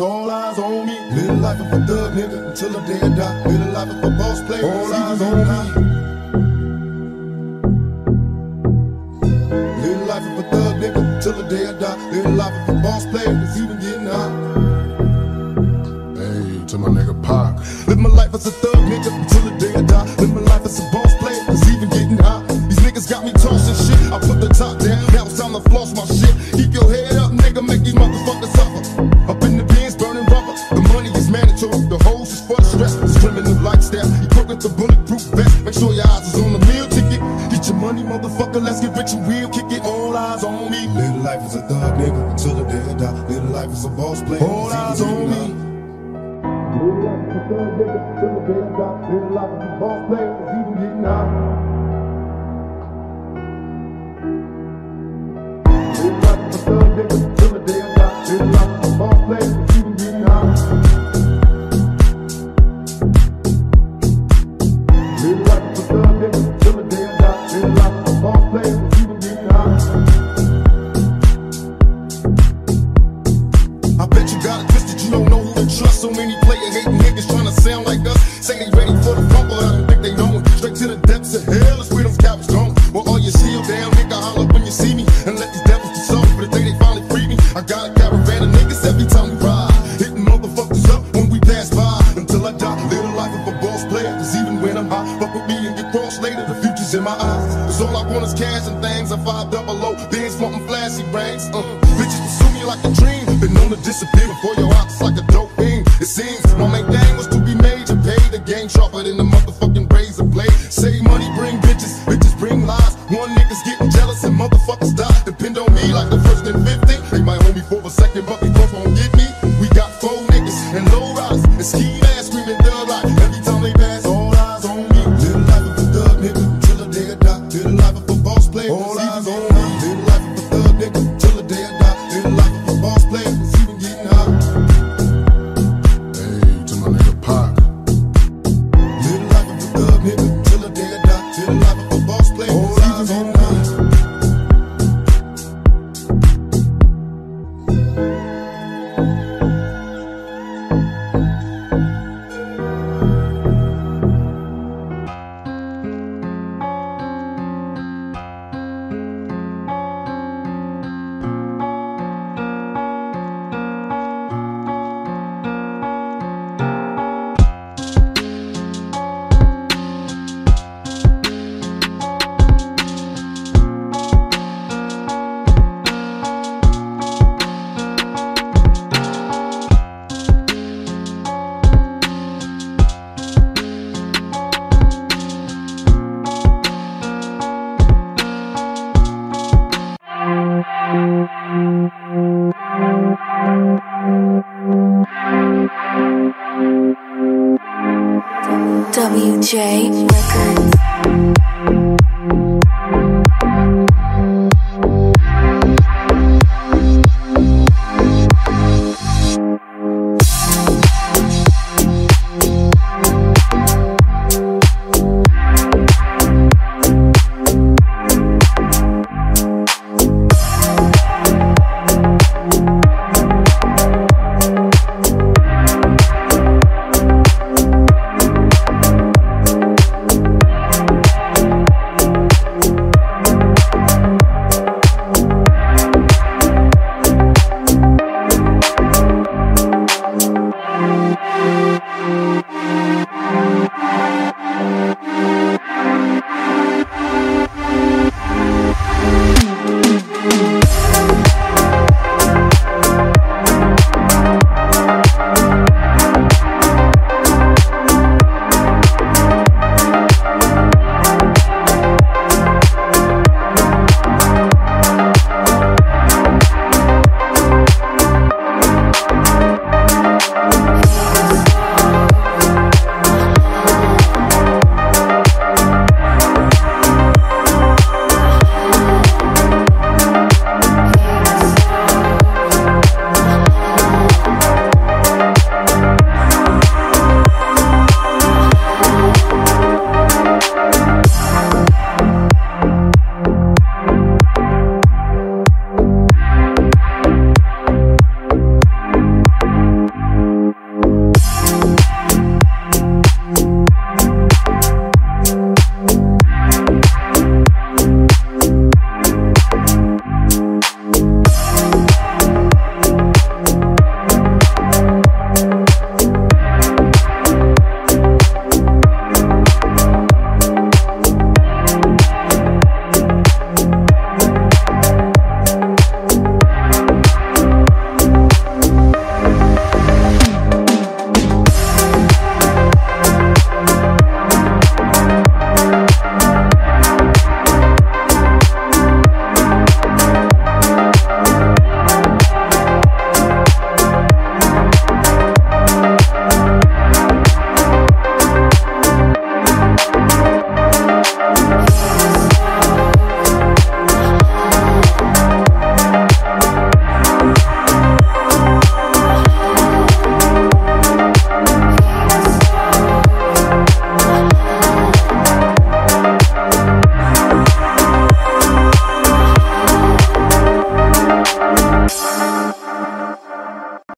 all eyes on me. Live the life of a thug nigga until the day I die. Live life of a boss player, all eyes on me. Live life of a thug nigga till the day I die. Live life of a boss player that's even getting high. Hey, to my nigga Pac. Live my life as a thug nigga until the day I die. Live my life as a boss player that's even getting high. These niggas got me tossing shit. I put the top down, now it's time to floss my shit. Keep your head You broke with the bulletproof vest. Make sure your eyes is on the meal ticket. Get your money, motherfucker. Let's get rich and real. Kick it. All eyes on me. Live the life as a thug nigga until the day I die. Live the life as a boss player. All eyes on me. Live the life as a thug nigga till the day I die. Live the life as a boss player. It's even getting. Live the life as a thug nigga The future's in my eyes. Cause all I want is cash and things. I five double O, Benz wanting flashy rings. Uh, bitches pursue me like a dream. Been known to disappear before your life of WJ Records.